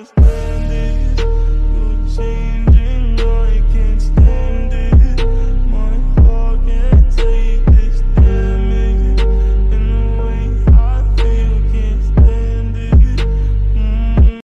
understand.